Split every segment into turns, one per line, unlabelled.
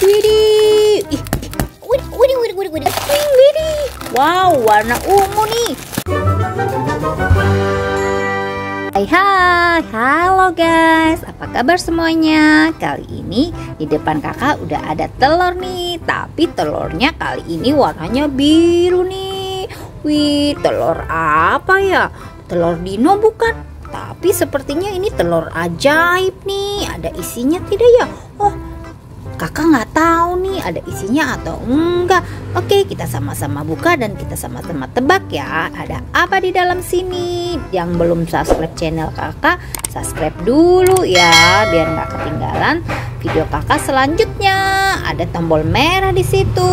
Widih. Ih, widih, widih, widih, widih, widih. Widih. Wow, warna ungu nih. Hai hai, halo guys, apa kabar semuanya? Kali ini di depan kakak udah ada telur nih, tapi telurnya kali ini warnanya biru nih. Wih, telur apa ya? Telur dino bukan? Tapi sepertinya ini telur ajaib nih. Ada isinya tidak ya? Oh, kakak nggak tahu nih ada isinya atau enggak. Oke, kita sama-sama buka dan kita sama-sama tebak ya. Ada apa di dalam sini? Yang belum subscribe channel kakak, subscribe dulu ya, biar nggak ketinggalan video kakak selanjutnya. Ada tombol merah di situ.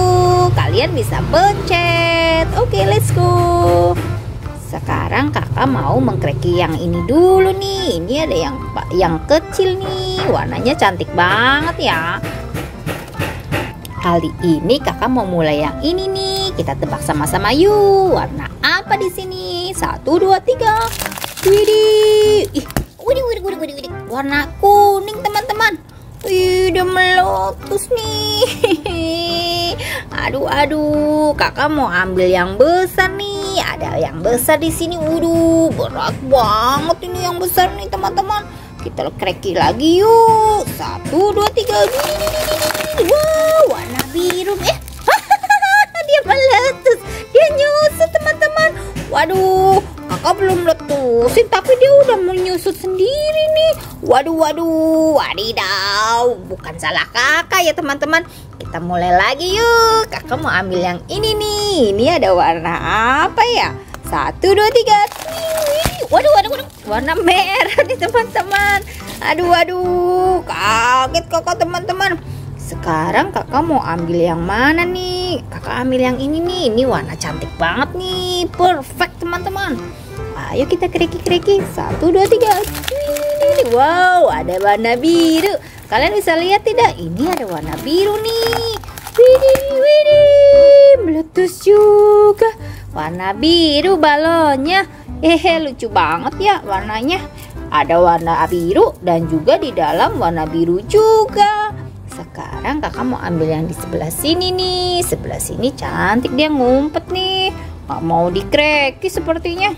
Kalian bisa pencet. Oke, let's go. Sekarang kakak mau mengkreki yang ini dulu nih. Ini ada yang yang kecil nih, warnanya cantik banget ya. Kali ini kakak mau mulai yang ini nih. Kita tebak sama-sama yuk. Warna apa di sini? Satu, dua, tiga. Widih. Ih, widih, widih, widih. Warna kuning teman-teman. Udah meletus nih. Aduh, aduh. Kakak mau ambil yang besar nih. Ada yang besar di sini. Waduh, berat banget ini yang besar nih teman-teman. Kita kreki lagi yuk. Satu, dua, tiga. Wow, Waduh, kakak belum letusin tapi dia udah menyusut sendiri nih. Waduh, waduh, wadidaw. Bukan salah kakak ya teman-teman. Kita mulai lagi yuk. Kakak mau ambil yang ini nih. Ini ada warna apa ya? Satu, dua, tiga. Waduh, waduh, waduh. Warna merah nih teman-teman. Aduh, aduh. Kaget kakak teman-teman. Sekarang kakak mau ambil yang mana nih? Kakak ambil yang ini nih. Ini warna cantik banget nih. Perfect teman-teman. Ayo kita keriki-keriki. Satu, dua, tiga. Wow, ada warna biru. Kalian bisa lihat tidak? Ini ada warna biru nih. Widih, widih. Meletus juga. Warna biru balonnya. Hehe, lucu banget ya warnanya. Ada warna biru dan juga di dalam warna biru juga. Sekarang kakak mau ambil yang di sebelah sini nih. Sebelah sini cantik dia ngumpet nih. Gak mau dikreki sepertinya.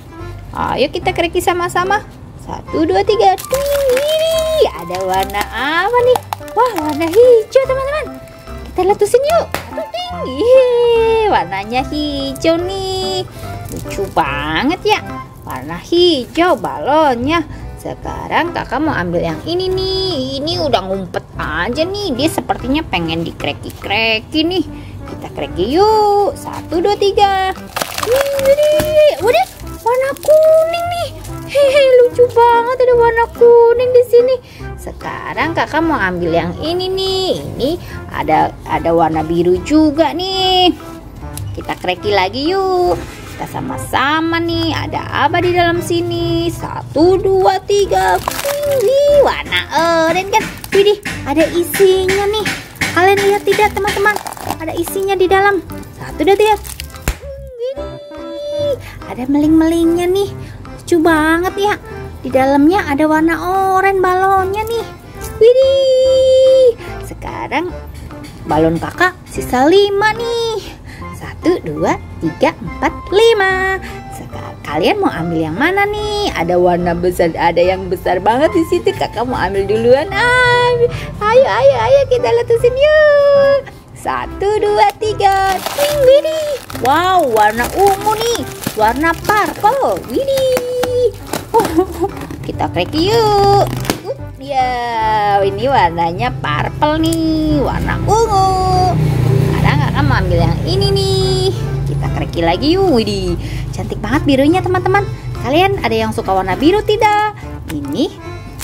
Ayo kita kreki sama-sama. Satu, dua, tiga. Wih, ada warna apa nih? Wah, warna hijau teman-teman. Kita letusin yuk. Ih, warnanya hijau nih. Lucu banget ya. Warna hijau balonnya. Sekarang kakak mau ambil yang ini nih. Ini udah ngumpet aja nih. Dia sepertinya pengen dikreki-kreki nih. Kita kreki yuk. Satu, dua, tiga. Udah warna kuning nih. Hehe, lucu banget ada warna kuning di sini. Sekarang kakak mau ambil yang ini nih. Ini ada ada warna biru juga nih. Kita kreki lagi yuk. Kita sama-sama nih. Ada apa di dalam sini? Satu, dua, tiga. Wih, warna oranye kan? Widih, ada isinya nih. Kalian lihat tidak teman-teman? Ada isinya di dalam. Satu, dua, tiga. Ada meling-melingnya nih. Lucu banget ya. Di dalamnya ada warna oranye balonnya nih. Widih. Sekarang balon kakak sisa lima nih. Satu, dua, tiga, empat, lima. Kalian mau ambil yang mana nih? Ada warna besar, ada yang besar banget di situ. Kakak mau ambil duluan. Ayo, ayo, ayo kita letusin yuk. Satu, dua, tiga. Ting, widih. Wow, warna ungu nih. Warna purple. Widih. Oh, kita kreki yuk. Ya, ini warnanya purple nih. Warna ungu. Sekarang mau ambil yang ini nih. Kita kreki lagi yuk. Widih. Cantik banget birunya teman-teman. Kalian ada yang suka warna biru tidak? Ini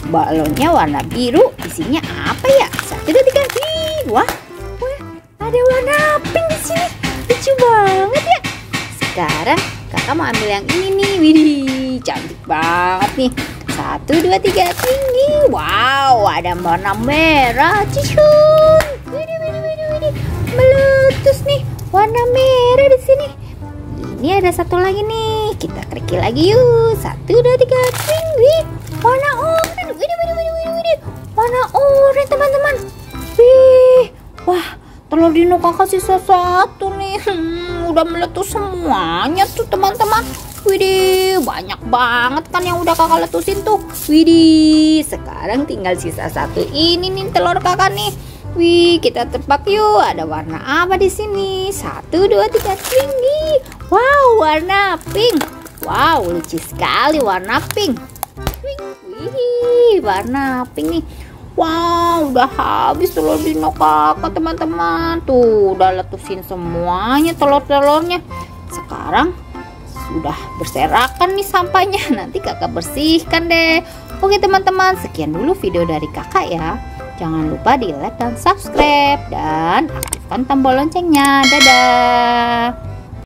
balonnya warna biru. Isinya apa ya? Satu, dua, tiga. Wah, ada warna pink di sini. Lucu banget ya. Sekarang kakak mau ambil yang ini nih. Widih, cantik banget nih. Satu, dua, tiga, tinggi. Wow, ada warna merah. Widih, widih. Warna merah di sini. Ini ada satu lagi nih. Kita kreki lagi yuk. Satu, dua, tiga, tinggi. Warna oranye. Widih, widih, widih, widih, widih. Warna oranye teman-teman. Wih, wah telur dino kakak sisa satu nih hmm, udah meletus semuanya tuh teman-teman Widih banyak banget kan yang udah kakak letusin tuh Widih sekarang tinggal sisa satu ini nih telur kakak nih Wih, kita tebak yuk. Ada warna apa di sini? Satu, dua, tiga, tinggi. Wow, warna pink. Wow, lucu sekali warna pink. Wih, warna pink nih. Wow, udah habis telur dino kakak teman-teman. Tuh, udah letusin semuanya telur-telurnya. Sekarang sudah berserakan nih sampahnya. Nanti kakak bersihkan deh. Oke teman-teman, sekian dulu video dari kakak ya. Jangan lupa di like dan subscribe dan aktifkan tombol loncengnya. Dadah.